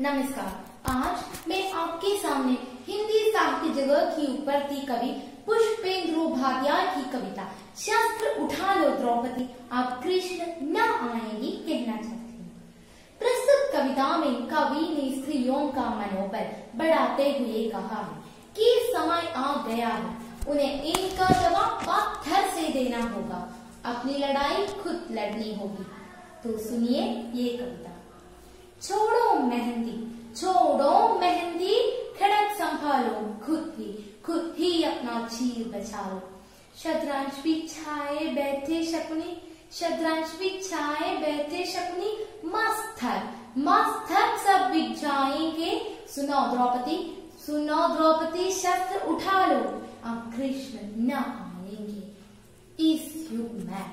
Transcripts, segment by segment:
नमस्कार। आज मैं आपके सामने हिंदी साहित्य जगत की उपरती कवि पुष्पेंद्र उपाध्याय की कविता शस्त्र उठा लो द्रौपदी। आप कृष्ण न आएँगी कहना चाहती हूँ। प्रस्तुत कविता में कवि ने स्त्रियों का मनोबल बढ़ाते हुए कहा है कि समय आ गया है। उन्हें इनका जवाब पत्थर से देना होगा। अपनी लड़ाई खुद लड़नी होगी। तो सुनिए ये कविता। छोड़ो मेहंदी छोड़ो मेहंदी, खड़क संभालो, खुद ही खुद ही अपना चीर बचा लो शतरंज बिछाए बैठे शकुनी शतरंज बिछाए बैठे शकुनी मस्थर मस्थर सब बिक जाएँगे। सुनो द्रौपदी सुनो द्रौपदी, शस्त्र उठा लो, अब कृष्ण न आएँगे। इस युग में,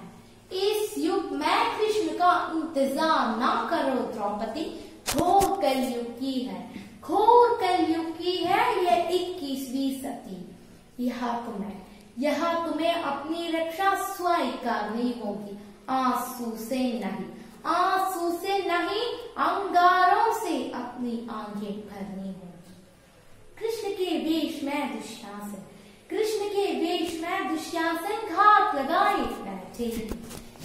इस युग में का इंतज़ार ना करो द्रौपदी। घोर कलयुग की है। घोर कलयुग की है यह इक्कीसवीं सदी। यह तुम्हें यह तुम्हें अपनी रक्षा स्वयं करनी होगी। आँसू से नहीं, आँसू से नहीं, अंगारों से अपनी आँखें भरनी होगी। कृष्ण के वेश में दुशासन कृष्ण के वेश में दुशासन घात लगाए बैठे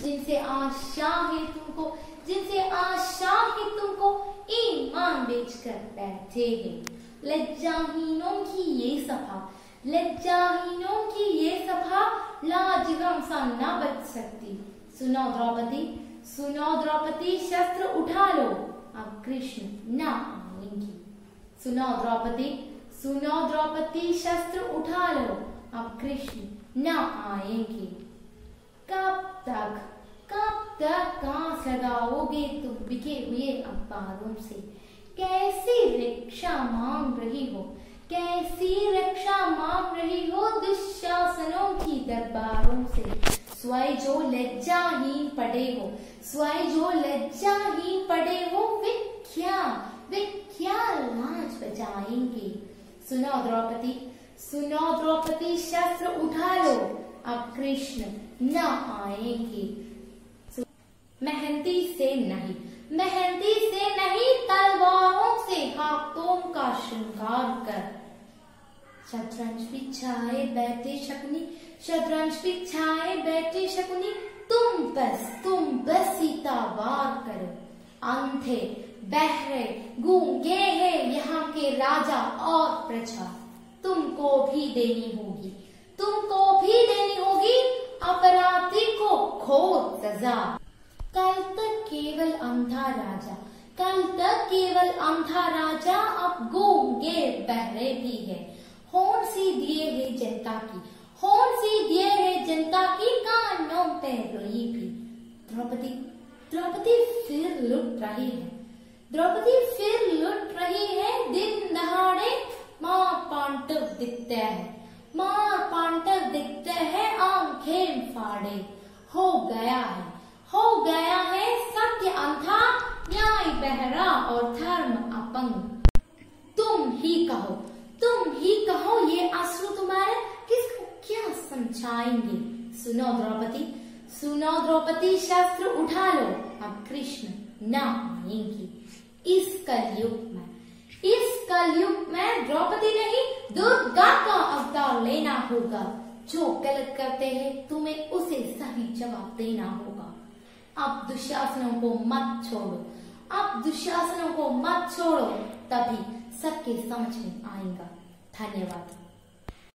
जिनसे आशा है तुमको, जिनसे आशा है तुमको, ईमान बेचकर बैठे हैं। लज्जाहीनों की ये सभा, लज्जाहीनों की ये सभा लाजगम सा न बच सकती। सुनो द्रौपदी सुनो द्रौपदी, शस्त्र उठा लो। अब कृष्ण न आएँगी। सुनो द्रौपदी सुनो द्रौपदी, शस्त्र उठा लो। अब कृष्ण न आएँगे। कब तक कब तक घास लगाओगे तुम बिके हुए अखबारों से? कैसी रक्षा मांग रही हो? कैसी रक्षा मांग रही हो दुशासनों की दरबारों से? स्वयं जो लज्जाहीन पड़े हो, स्वयं जो लज्जाहीन पड़े हो, वे क्या वे क्या लाज बजाएँगे? सुनो द्रौपदी सुनो द्रौपदी, शस्त्र उठा लो। अब कृष्ण न आएँगे। मेहंदी से नहीं, मेहंदी से नहीं, तलवारों से हाथों का श्रृंगार कर। शतरंज बिछाए बैठे शकुनी, शतरंज बिछाए बैठे शकुनी, तुम बस तुम बस सीता वार करो। अंधे, बहरे, गूँगे हैं यहाँ के राजा और प्रजा। तुमको भी देनी होगी, तुमको भी देनी होगी अपराधी को खोर सजा। कल तक केवल अंधा राजा, कल तक केवल अंधा राजा अब गूँगे बहरे भी है। होन सी दिए है जनता की होन सी दिए है जनता की, कानों पे रोई भी। द्रौपदी द्रौपदी फिर लुट रही है। द्रौपदी फिर लुट रही है, दिन दहाड़े माँ पांडव दिखते हैं। मार पांटर दिखते हैं आँखें फाड़े। हो गया है, हो गया है सत्य अंधा, न्याय बहरा और धर्म अपंग। तुम ही कहो, तुम ही कहो ये अश्रु तुम्हारे किसको क्या समझाएँगे? सुनो द्रौपदी सुनो द्रौपदी, शस्त्र उठा लो। अब कृष्ण न आएँगे इस कलयुग में इस कलयुग में द्रौपदी नहीं दुर्गा का अवतार लेना होगा। जो गलत करते हैं, तुम्हें उसे सही जवाब देना होगा। आप दुशासनों को मत छोड़ो। आप दुशासनों को मत छोड़ो, तभी सबके समझ में आएगा। धन्यवाद।